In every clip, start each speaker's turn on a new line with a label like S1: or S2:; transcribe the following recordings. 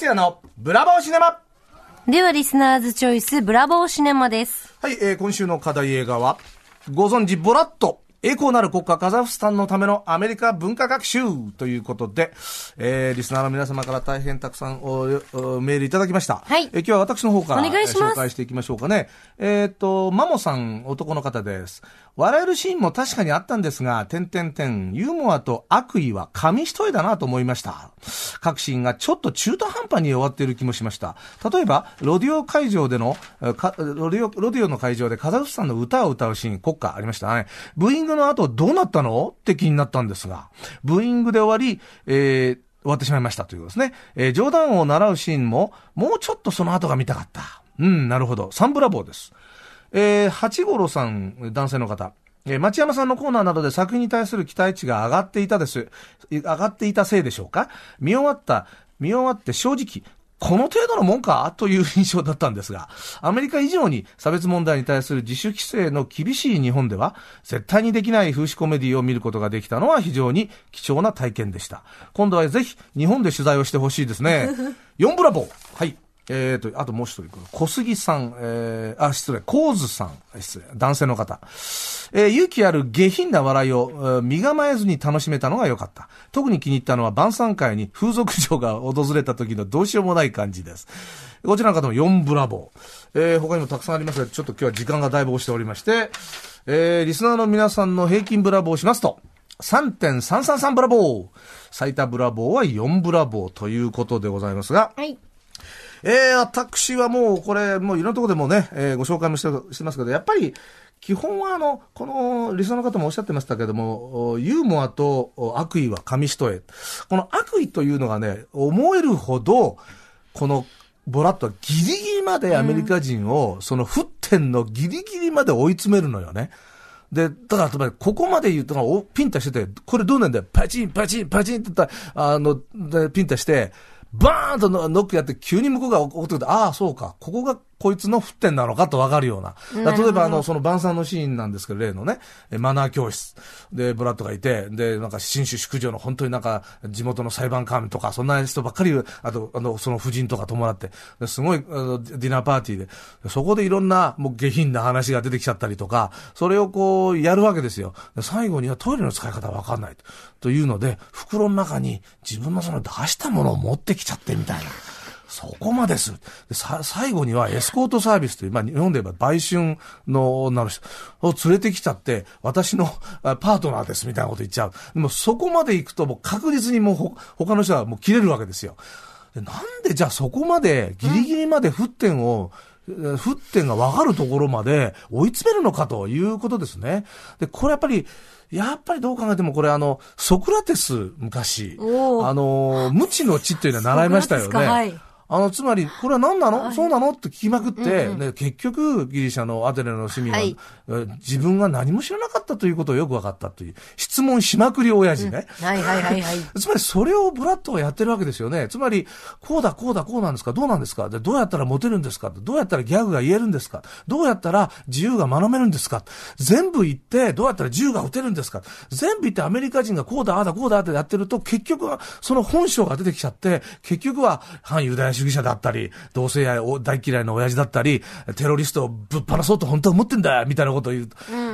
S1: 勝也のブラボーシネマ
S2: では、リスナーズチョイス、ブラボーシネマです。
S1: はい、えー今週の課題映画は、ご存知、ボラット。栄光なる国家カザフスタンのためのアメリカ文化学習ということで、えー、リスナーの皆様から大変たくさんおおメールいただきました。
S2: はい
S1: えー今日は私の方から
S2: お願いします
S1: えー紹介していきましょうかね。えっ、と、マモさん、男の方です。笑えるシーンも確かにあったんですが、点々点、ユーモアと悪意は紙一重だなと思いました。各シーンがちょっと中途半端に終わっている気もしました。例えば、ロディオ会場での、ロディオ、ロディオの会場でカザフスタンの歌を歌うシーン、国歌ありましたね。ブーインググの後どうなったの？って気になったんですが、ブーイングで終わり、えー終わってしまいましたということですね。えー冗談を習うシーンも、もうちょっとその後が見たかった。うん、なるほど。サンブラボーです。えー、八五郎さん、男性の方。えー町山さんのコーナーなどで作品に対する期待値が上がっていたです。上がっていたせいでしょうか？見終わった、見終わって正直、この程度のもんかという印象だったんですが、アメリカ以上に差別問題に対する自主規制の厳しい日本では、絶対にできない風刺コメディを見ることができたのは非常に貴重な体験でした。今度はぜひ日本で取材をしてほしいですね。4ブラボーはい。えーと、あともう一人、小杉さん、えー、あ、失礼、コーズさん、失礼、男性の方。えー勇気ある下品な笑いを、えー身構えずに楽しめたのが良かった。特に気に入ったのは晩餐会に風俗嬢が訪れた時のどうしようもない感じです。こちらの方も4ブラボー。えー他にもたくさんありますが、ちょっと今日は時間がだいぶ押しておりまして、えーリスナーの皆さんの平均ブラボーしますと、3.333ブラボー。最多ブラボーは4ブラボーということでございますが、
S2: はい。
S1: えー、私はもう、これ、もういろんなところでもね、えーご紹介もしてしてますけど、やっぱり、基本はあの、この、リスナーの方もおっしゃってましたけども、ユーモアと悪意は紙一重。この悪意というのがね、思えるほど、この、ボラットはギリギリまでアメリカ人を、その沸点のギリギリまで追い詰めるのよね。で、だから、つまり、ここまで言うと、おピンタしてて、これどうなんだよ、パチン、パチン、パチンって言ったら、あの、ピンタして、バーンとノックやって、急に向こうが怒ってくると、ああ、そうか、ここがこいつの沸点なのかとわかるような。例えば、あの、その晩餐のシーンなんですけど、例のね、えマナー教室。で、ブラッドがいて、で、なんか、新種淑女の本当になんか、地元の裁判官とか、そんな人ばっかり、あと、あの、その夫人とか伴って、ですごい、あのディナーパーティーで、そこでいろんな、もう下品な話が出てきちゃったりとか、それをこう、やるわけですよ。で最後にはトイレの使い方わかんないと。というので、袋の中に自分のその出したものを持ってきちゃってみたいな。そこまでする。でさ、最後にはエスコートサービスという、まあ、日本で言えば売春の女の人を連れてきちゃって、私のあパートナーですみたいなこと言っちゃう。でもそこまで行くともう確実にもうほ他の人はもう切れるわけですよ。でなんでじゃあそこまでギリギリまで沸点を、えー沸点が分かるところまで追い詰めるのかということですね。で、これやっぱり、やっぱりどう考えてもこれあの、ソクラテス昔、あの、無知の知っていうのは習いましたよね。
S2: はい
S1: あの、つまり、これは何なの、
S2: はい。
S1: そうなの？って聞きまくって、
S2: うんうん。
S1: ね、結局、ギリシャのアテネの市民は、
S2: はい。
S1: え自分が何も知らなかったということをよく分かったという、質問しまくり親父ね。
S2: はいはいはいはい。
S1: つまりそれをブラッドがやってるわけですよね。つまり、こうだ、こうだ、こうなんですか？どうなんですか？でどうやったらモテるんですか？どうやったらギャグが言えるんですか？どうやったら自由が学べるんですか？全部言って、どうやったら銃が撃てるんですか？全部言ってアメリカ人がこうだ、ああだ、こうだってやってると、結局はその本性が出てきちゃって、結局は反ユダヤ主義者だったり、同性愛を大嫌いな親父だったり、テロリストをぶっ放そうと本当は思ってんだよみたいなことを言う。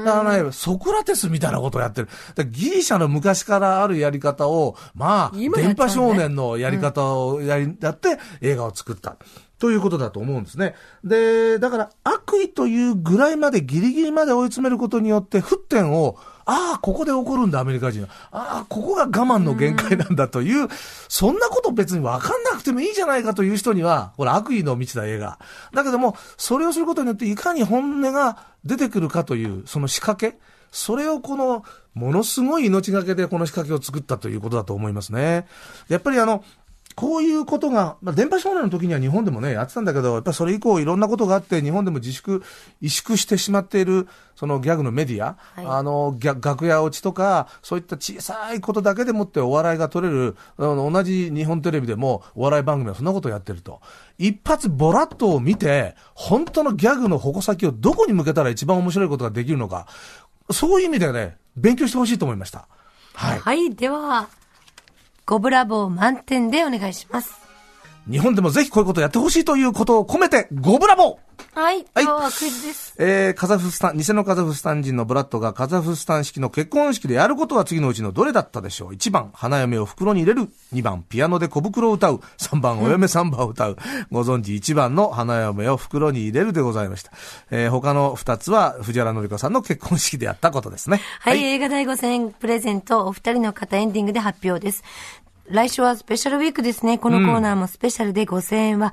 S1: だからね、ソクラテスみたいなことをやってる。だからギリシャの昔からあるやり方を、まあ、
S2: ね
S1: 電波少年のやり方をやり、やって映画を作った。ということだと思うんですね。で、だから悪意というぐらいまでギリギリまで追い詰めることによって、沸点を、ああ、ここで起こるんだ、アメリカ人は。ああ、ここが我慢の限界なんだという、そんなこと別に分かんなくてもいいじゃないかという人には、これ悪意の道だ映画。だけども、それをすることによって、いかに本音が出てくるかという、その仕掛け。それをこの、ものすごい命がけでこの仕掛けを作ったということだと思いますね。やっぱりあの、こういうことが、まあ、電波少年の時には日本でもね、やってたんだけど、やっぱりそれ以降いろんなことがあって、日本でも自粛、萎縮してしまっている、そのギャグのメディア、
S2: はい
S1: あの、楽屋落ちとか、そういった小さいことだけでもってお笑いが取れる、あの同じ日本テレビでもお笑い番組はそんなことをやってると。一発ボラッとを見て、本当のギャグの矛先をどこに向けたら一番面白いことができるのか、そういう意味ではね、勉強してほしいと思いました。はい。
S2: はい。では、ごブラボー満点でお願いします。
S1: 日本でもぜひこういうことをやってほしいということを込めて、ごブラボー
S2: はい。
S1: はい
S2: 今日はクイズです。
S1: えー、カザフスタン、偽のカザフスタン人のブラッドがカザフスタン式の結婚式でやることは次のうちのどれだったでしょう ?1 番、花嫁を袋に入れる。2番、ピアノで小袋を歌う。3番、お嫁サンバを歌う。ご存知1番の花嫁を袋に入れるでございました。えー、他の2つは藤原紀子さんの結婚式でやったことですね。
S2: はい、映画第5戦プレゼント、お二人の方エンディングで発表です。来週はスペシャルウィークですね。このコーナーもスペシャルで5000円は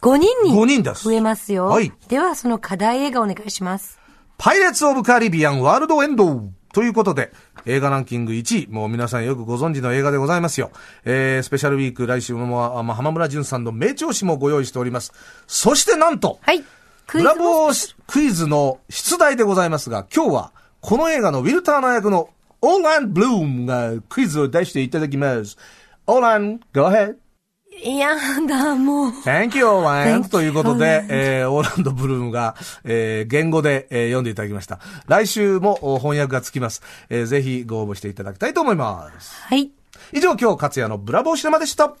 S2: 5人
S1: 5
S2: に
S1: 人です
S2: 増えますよ。
S1: はい
S2: では、その課題映画お願いします。
S1: パイレーツ・オブ・カリビアン・ワールド・エンドということで、映画ランキング1位、もう皆さんよくご存知の映画でございますよ。えー、スペシャルウィーク、来週も、まあ、浜村淳さんの名調子もご用意しております。そしてなんと、
S2: はい。クイズ
S1: ブラボークイズの出題でございますが、今日は、この映画のウィル・ターナー役のオーラン・ブルームがクイズを出していただきます。オーラン、go ahead.
S2: いやだ、もう。
S1: Thank you, オーラ
S2: Thank
S1: ン
S2: you,
S1: ということでえー、オーランド・ブルームが、えー、言語で、えー読んでいただきました。来週もお翻訳がつきます。えー、ぜひご応募していただきたいと思います。
S2: はい。
S1: 以上、今日、勝也のブラボーシネマでした。